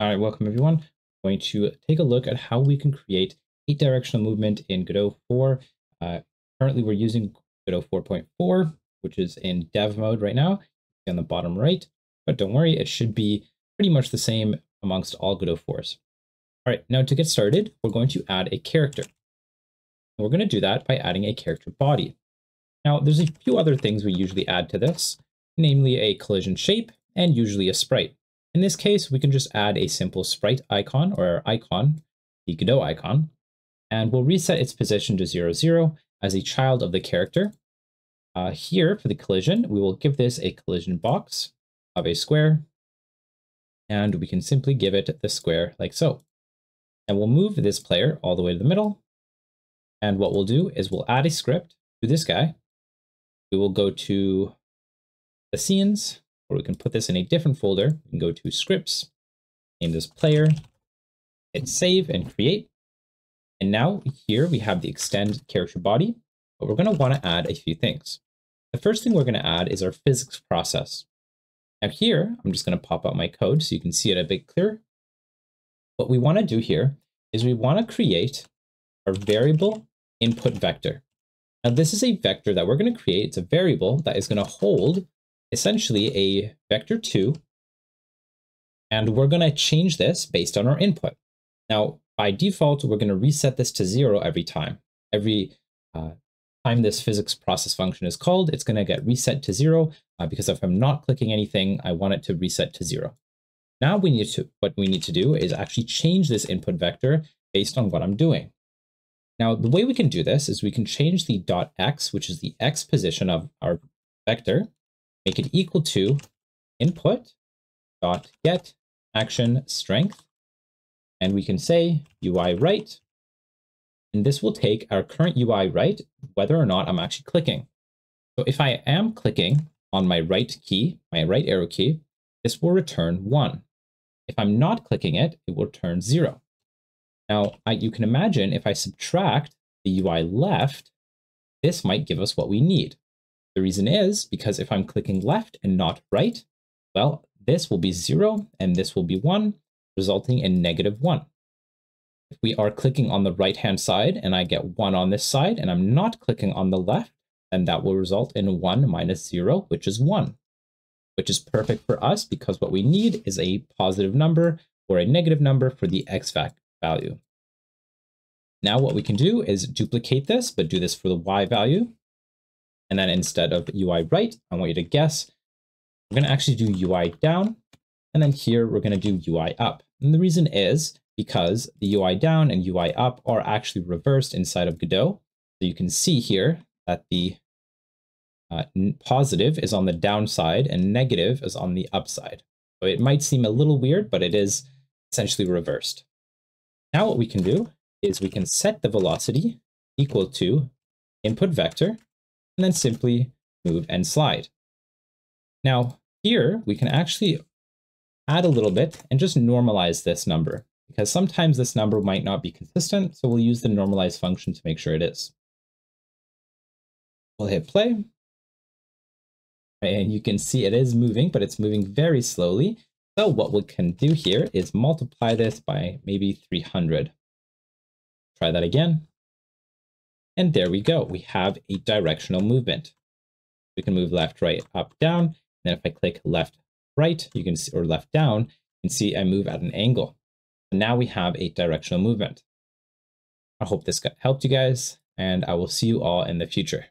All right, welcome everyone. I'm going to take a look at how we can create eight directional movement in Godot 4. Uh, currently, we're using Godot 4.4, which is in dev mode right now on the bottom right. But don't worry, it should be pretty much the same amongst all Godot 4s. All right, now to get started, we're going to add a character. we're going to do that by adding a character body. Now, there's a few other things we usually add to this, namely a collision shape and usually a sprite. In this case, we can just add a simple sprite icon or icon, the Godot icon, and we'll reset its position to 0, 0 as a child of the character. Uh, here for the collision, we will give this a collision box of a square, and we can simply give it the square like so. And we'll move this player all the way to the middle. And what we'll do is we'll add a script to this guy. We will go to the scenes, or we can put this in a different folder. We can go to scripts, name this player, hit save and create. And now here we have the extend character body, but we're going to want to add a few things. The first thing we're going to add is our physics process. Now here, I'm just going to pop out my code so you can see it a bit clearer. What we want to do here is we want to create our variable input vector. Now this is a vector that we're going to create. It's a variable that is going to hold essentially a vector 2, and we're going to change this based on our input. Now, by default, we're going to reset this to 0 every time. Every uh, time this physics process function is called, it's going to get reset to 0, uh, because if I'm not clicking anything, I want it to reset to 0. Now we need to, what we need to do is actually change this input vector based on what I'm doing. Now, the way we can do this is we can change the dot x, which is the x position of our vector, make it equal to input dot get action strength. And we can say UI right. And this will take our current UI right, whether or not I'm actually clicking. So if I am clicking on my right key, my right arrow key, this will return one. If I'm not clicking it, it will turn zero. Now, I, you can imagine if I subtract the UI left, this might give us what we need. The reason is because if I'm clicking left and not right, well, this will be zero and this will be one, resulting in negative one. If we are clicking on the right-hand side and I get one on this side and I'm not clicking on the left, then that will result in one minus zero, which is one, which is perfect for us because what we need is a positive number or a negative number for the x value. Now what we can do is duplicate this, but do this for the y value. And then instead of UI right, I want you to guess. We're going to actually do UI down. And then here we're going to do UI up. And the reason is because the UI down and UI up are actually reversed inside of Godot. So you can see here that the uh, positive is on the downside and negative is on the upside. So it might seem a little weird, but it is essentially reversed. Now what we can do is we can set the velocity equal to input vector and then simply move and slide. Now here we can actually add a little bit and just normalize this number because sometimes this number might not be consistent. So we'll use the normalize function to make sure it is. We'll hit play. And you can see it is moving, but it's moving very slowly. So what we can do here is multiply this by maybe 300. Try that again. And there we go. We have a directional movement. We can move left, right, up, down. And then if I click left, right, you can see, or left, down, you can see I move at an angle. Now we have a directional movement. I hope this got helped you guys, and I will see you all in the future.